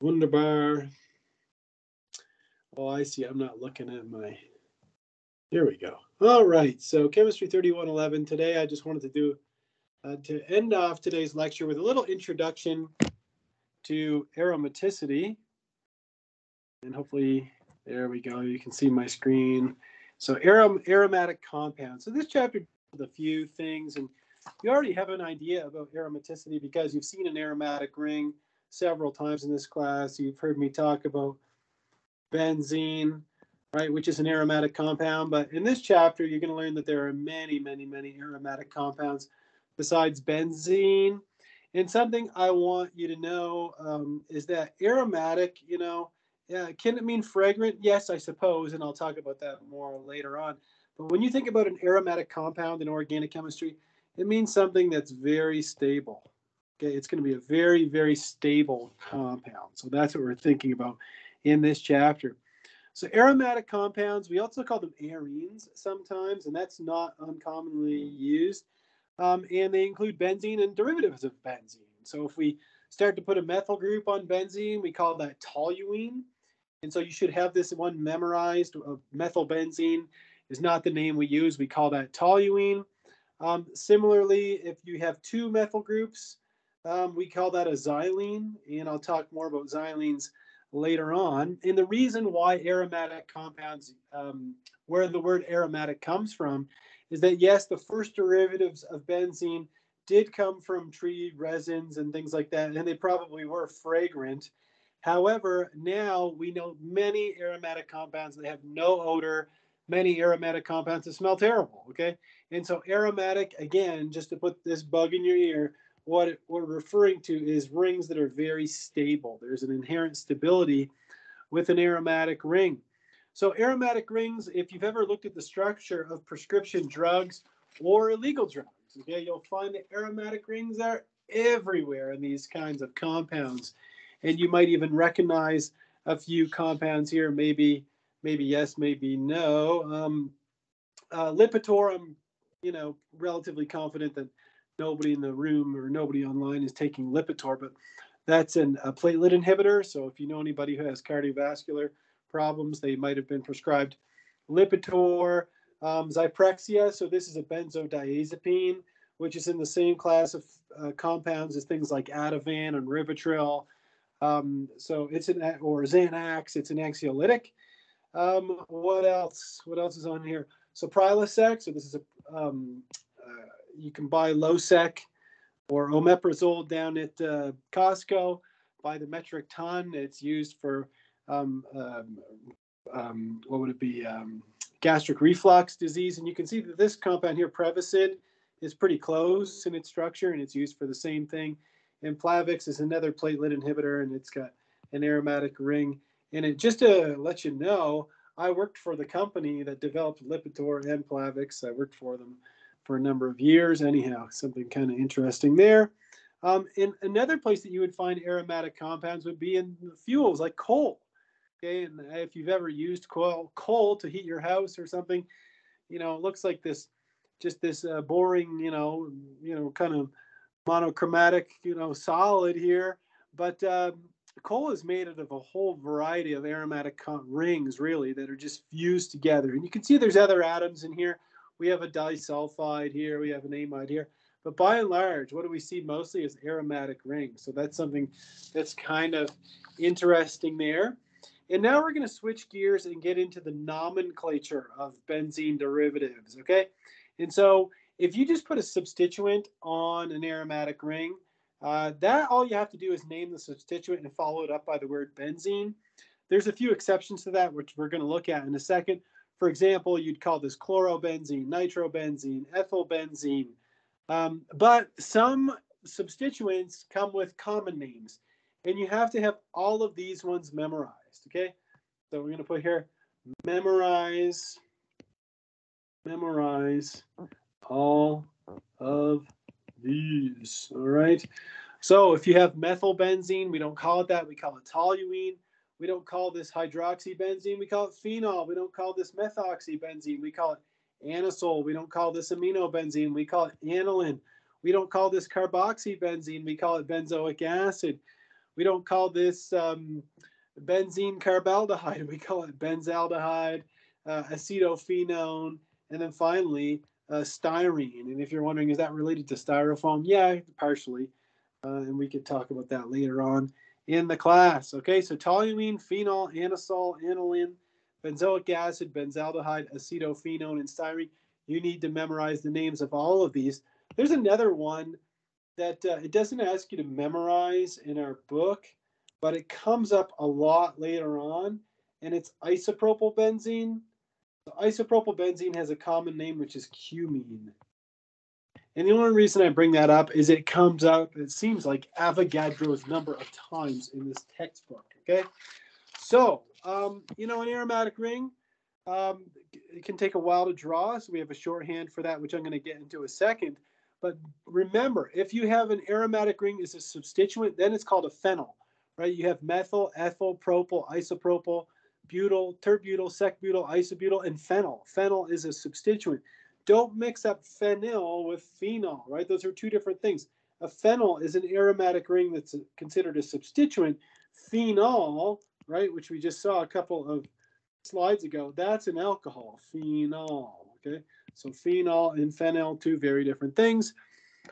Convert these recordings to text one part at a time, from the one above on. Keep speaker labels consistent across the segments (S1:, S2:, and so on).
S1: Wunderbar. Oh, I see. I'm not looking at my. Here we go. All right. So chemistry 3111. Today, I just wanted to do uh, to end off today's lecture with a little introduction to aromaticity. And hopefully, there we go. You can see my screen. So arom aromatic compounds. So this chapter the few things, and you already have an idea about aromaticity because you've seen an aromatic ring several times in this class. You've heard me talk about benzene, right, which is an aromatic compound. But in this chapter, you're going to learn that there are many, many, many aromatic compounds besides benzene. And something I want you to know um, is that aromatic, you know, yeah, can it mean fragrant? Yes, I suppose, and I'll talk about that more later on. But when you think about an aromatic compound in organic chemistry, it means something that's very stable. Okay, it's going to be a very, very stable compound. So that's what we're thinking about in this chapter. So aromatic compounds, we also call them arenes sometimes, and that's not uncommonly used. Um, and they include benzene and derivatives of benzene. So if we start to put a methyl group on benzene, we call that toluene. And so you should have this one memorized. Uh, methylbenzene is not the name we use. We call that toluene. Um, similarly, if you have two methyl groups, um, we call that a xylene. And I'll talk more about xylenes later on. And the reason why aromatic compounds, um, where the word aromatic comes from, is that yes, the first derivatives of benzene did come from tree resins and things like that, and they probably were fragrant. However, now we know many aromatic compounds that have no odor, many aromatic compounds that smell terrible. Okay. And so, aromatic, again, just to put this bug in your ear, what we're referring to is rings that are very stable. There's an inherent stability with an aromatic ring. So, aromatic rings, if you've ever looked at the structure of prescription drugs or illegal drugs, okay, you'll find that aromatic rings are everywhere in these kinds of compounds. And you might even recognize a few compounds here, maybe, maybe yes, maybe no. Um, uh, Lipitor, I'm, you know, relatively confident that nobody in the room or nobody online is taking Lipitor, but that's an, a platelet inhibitor. So if you know anybody who has cardiovascular problems, they might have been prescribed Lipitor, um, Zyprexa. So this is a benzodiazepine, which is in the same class of uh, compounds as things like Ativan and Rivotril. Um, so it's an or Xanax. It's an anxiolytic. Um, what else? What else is on here? So Prilosec. So this is a um, uh, you can buy Losec or omeprazole down at uh, Costco by the metric ton. It's used for um, um, um, what would it be? Um, gastric reflux disease. And you can see that this compound here, Prevacid, is pretty close in its structure and it's used for the same thing. And Plavix is another platelet inhibitor and it's got an aromatic ring in it. Just to let you know, I worked for the company that developed Lipitor and Plavix. I worked for them for a number of years. Anyhow, something kind of interesting there. Um, and another place that you would find aromatic compounds would be in fuels like coal. Okay, and if you've ever used coal, coal to heat your house or something, you know, it looks like this, just this uh, boring, you know, you know, kind of monochromatic, you know, solid here. But um, coal is made out of a whole variety of aromatic rings, really, that are just fused together. And you can see there's other atoms in here. We have a disulfide here. We have an amide here. But by and large, what do we see mostly is aromatic rings. So that's something that's kind of interesting there. And now we're going to switch gears and get into the nomenclature of benzene derivatives, okay? And so if you just put a substituent on an aromatic ring, uh, that all you have to do is name the substituent and follow it up by the word benzene. There's a few exceptions to that, which we're going to look at in a second. For example, you'd call this chlorobenzene, nitrobenzene, ethylbenzene. Um, but some substituents come with common names, and you have to have all of these ones memorized okay? So we're going to put here, memorize, memorize all of these, all right? So if you have methylbenzene, we don't call it that, we call it toluene. We don't call this hydroxybenzene, we call it phenol. We don't call this methoxybenzene, we call it anisole. We don't call this aminobenzene, we call it aniline. We don't call this carboxybenzene, we call it benzoic acid. We don't call this um, benzene carbaldehyde. We call it benzaldehyde, uh, acetophenone, and then finally uh, styrene. And if you're wondering, is that related to styrofoam? Yeah, partially. Uh, and we could talk about that later on in the class. Okay, so toluene, phenol, anisole, aniline, benzoic acid, benzaldehyde, acetophenone, and styrene. You need to memorize the names of all of these. There's another one that uh, it doesn't ask you to memorize in our book, but it comes up a lot later on, and it's isopropyl benzene. So isopropyl benzene has a common name, which is cumene. And the only reason I bring that up is it comes up, it seems like Avogadro's number of times in this textbook. Okay. So, um, you know, an aromatic ring, um, it can take a while to draw. So we have a shorthand for that, which I'm going to get into a second. But remember, if you have an aromatic ring as a substituent, then it's called a phenyl, right? You have methyl, ethyl, propyl, isopropyl, butyl, tert-butyl, secbutyl, isobutyl, and phenyl. Phenyl is a substituent. Don't mix up phenyl with phenol, right? Those are two different things. A phenyl is an aromatic ring that's considered a substituent. Phenol, right, which we just saw a couple of slides ago, that's an alcohol, phenol, okay? So phenol and phenyl, two very different things.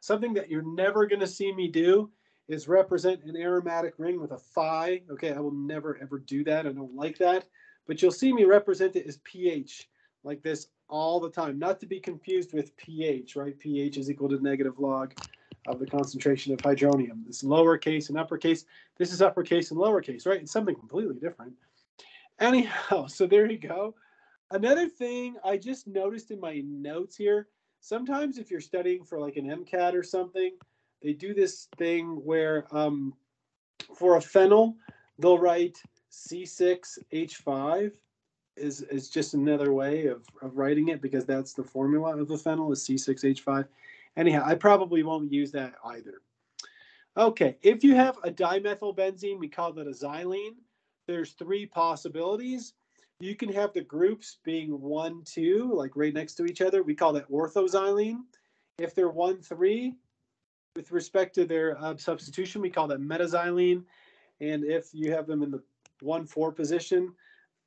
S1: Something that you're never going to see me do is represent an aromatic ring with a phi. Okay, I will never ever do that. I don't like that. But you'll see me represent it as Ph like this all the time, not to be confused with pH, right? pH is equal to negative log of the concentration of hydronium. This lowercase and uppercase. This is uppercase and lowercase, right? It's something completely different. Anyhow, so there you go. Another thing I just noticed in my notes here, sometimes if you're studying for like an MCAT or something, they do this thing where um, for a phenyl, they'll write C6H5 is is just another way of, of writing it because that's the formula of the phenyl is C6H5. Anyhow, I probably won't use that either. Okay, if you have a dimethylbenzene, we call that a xylene. There's three possibilities. You can have the groups being one, two, like right next to each other. We call that orthoxylene. If they're one, three, with respect to their uh, substitution, we call that metaxylene. And if you have them in the one, four position,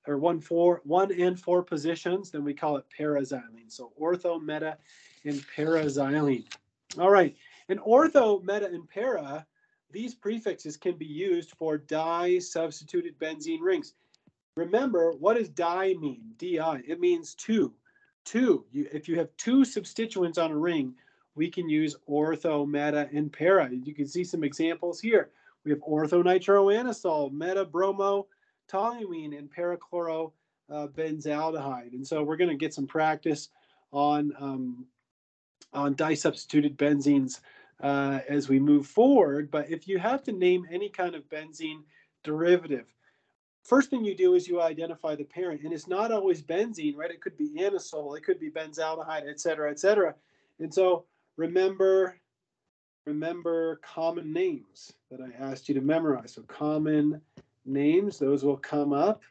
S1: or one four one and four positions, then we call it paraxylene. So ortho, meta, and paraxylene. All right, and ortho, meta, and para, these prefixes can be used for di-substituted benzene rings. Remember, what does di mean? Di, it means two. Two. You, if you have two substituents on a ring, we can use ortho, meta, and para. You can see some examples here. We have orthonitroanisole, meta bromo toluene and parachloro uh. And so we're going to get some practice on um, on disubstituted benzenes uh, as we move forward. But if you have to name any kind of benzene derivative, first thing you do is you identify the parent, and it's not always benzene, right? It could be anisole, it could be benzaldehyde, et cetera, et cetera. And so remember remember common names that I asked you to memorize. So common names, those will come up.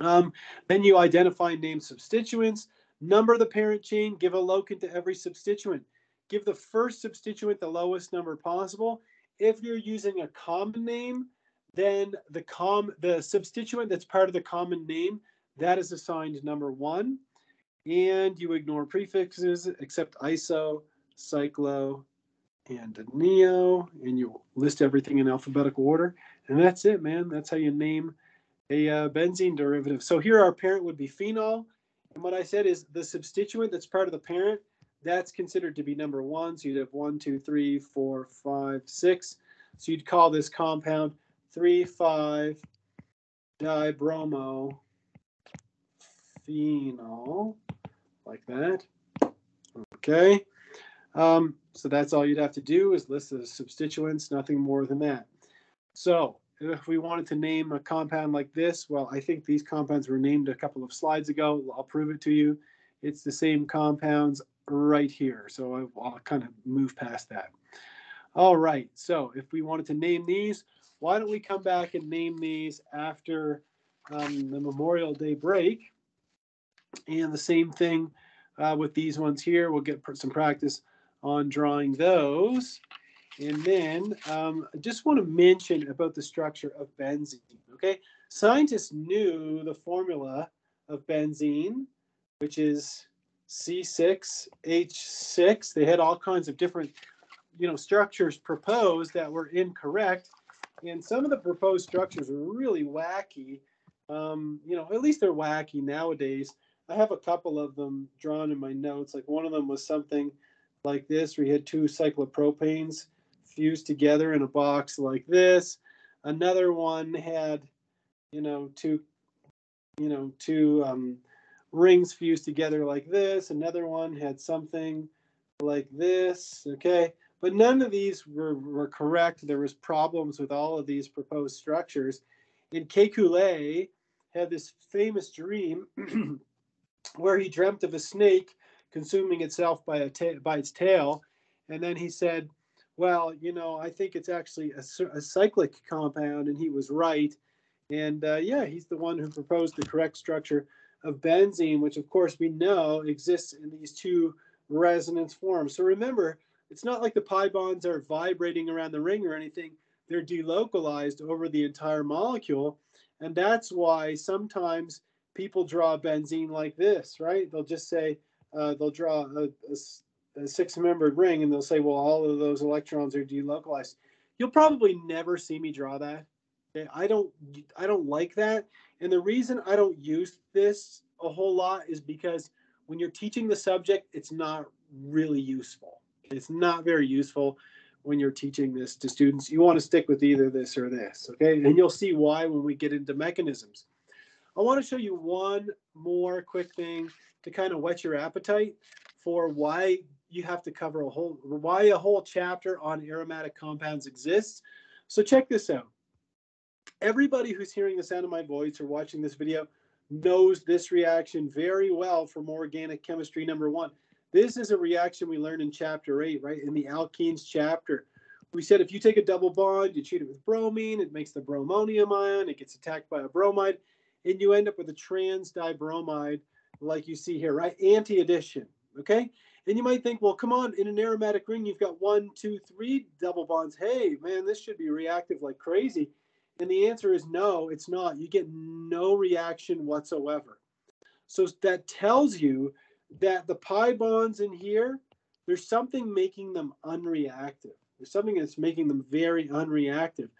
S1: Um, then you identify name substituents, number the parent chain, give a locant to every substituent. Give the first substituent the lowest number possible. If you're using a common name, then the com the substituent that's part of the common name, that is assigned number one. And you ignore prefixes except iso, cyclo, and a neo, and you list everything in alphabetical order. And that's it, man. That's how you name a uh, benzene derivative. So here our parent would be phenol. And what I said is the substituent that's part of the parent, that's considered to be number one. So you'd have one, two, three, four, five, six. So you'd call this compound 3,5 dibromo phenol, like that. Okay. Um, so that's all you'd have to do is list the substituents, nothing more than that. So if we wanted to name a compound like this, well, I think these compounds were named a couple of slides ago. I'll prove it to you. It's the same compounds right here. So I'll kind of move past that. All right, so if we wanted to name these, why don't we come back and name these after um, the Memorial Day break? And the same thing uh, with these ones here. We'll get some practice on drawing those. And then um, I just want to mention about the structure of benzene. Okay, scientists knew the formula of benzene, which is C6H6. They had all kinds of different, you know, structures proposed that were incorrect, and some of the proposed structures were really wacky. Um, you know, at least they're wacky nowadays. I have a couple of them drawn in my notes. Like one of them was something like this, where you had two cyclopropanes fused together in a box like this. Another one had, you know, two, you know, two um, rings fused together like this. Another one had something like this. Okay, but none of these were, were correct. There was problems with all of these proposed structures. And Kekulé had this famous dream where he dreamt of a snake consuming itself by a ta- by its tail, and then he said, "Well, you know, I think it's actually a, a cyclic compound," and he was right. And uh, yeah, he's the one who proposed the correct structure of benzene, which of course we know exists in these two resonance forms. So remember, it's not like the pi bonds are vibrating around the ring or anything. They're delocalized over the entire molecule. And that's why sometimes people draw benzene like this, right? They'll just say, uh, they'll draw a, a, a six-membered ring and they'll say, well, all of those electrons are delocalized. You'll probably never see me draw that. Okay? I don't, I don't like that. And the reason I don't use this a whole lot is because when you're teaching the subject, it's not really useful. It's not very useful when you're teaching this to students. You want to stick with either this or this, okay? And you'll see why when we get into mechanisms. I want to show you one more quick thing to kind of whet your appetite for why you have to cover a whole why a whole chapter on aromatic compounds exists. So check this out. Everybody who's hearing the sound of my voice or watching this video knows this reaction very well from organic chemistry number one. This is a reaction we learned in chapter eight, right? In the alkenes chapter. We said if you take a double bond, you treat it with bromine, it makes the bromonium ion, it gets attacked by a bromide, and you end up with a trans dibromide like you see here, right? Anti-addition, okay? And you might think, well, come on, in an aromatic ring, you've got one, two, three double bonds. Hey, man, this should be reactive like crazy. And the answer is no, it's not. You get no reaction whatsoever. So that tells you that the pi bonds in here, there's something making them unreactive. There's something that's making them very unreactive.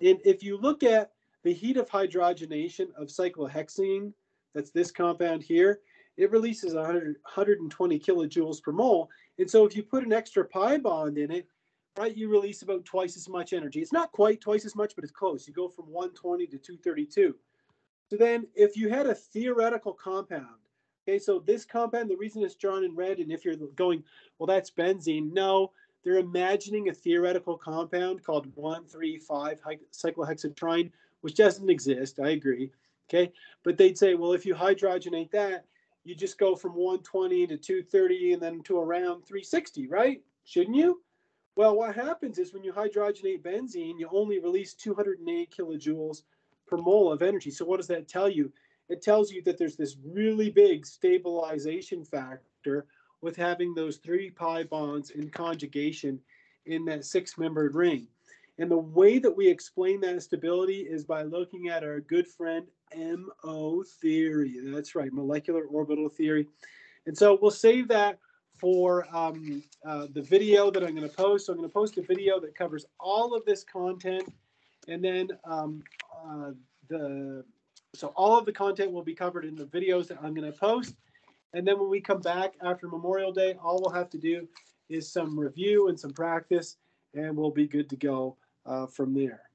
S1: And if you look at the heat of hydrogenation of cyclohexene, that's this compound here, it releases 100, 120 kilojoules per mole. And so if you put an extra pi bond in it, right, you release about twice as much energy. It's not quite twice as much, but it's close. You go from 120 to 232. So then if you had a theoretical compound, okay, so this compound, the reason it's drawn in red, and if you're going, well, that's benzene, no, they're imagining a theoretical compound called 135 cyclohexatriene, which doesn't exist. I agree. Okay. But they'd say, well, if you hydrogenate that, you just go from 120 to 230 and then to around 360, right? Shouldn't you? Well, what happens is when you hydrogenate benzene, you only release 208 kilojoules per mole of energy. So what does that tell you? It tells you that there's this really big stabilization factor with having those three pi bonds in conjugation in that six membered ring. And the way that we explain that stability is by looking at our good friend MO theory. That's right, molecular orbital theory. And so we'll save that for um, uh, the video that I'm going to post. So I'm going to post a video that covers all of this content. And then um, uh, the so all of the content will be covered in the videos that I'm going to post. And then when we come back after Memorial Day, all we'll have to do is some review and some practice, and we'll be good to go uh, from there.